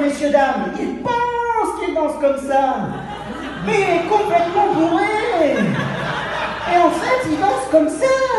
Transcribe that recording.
messieurs dames. Il pense qu'il danse comme ça. Mais il est complètement bourré. Et en fait, il danse comme ça.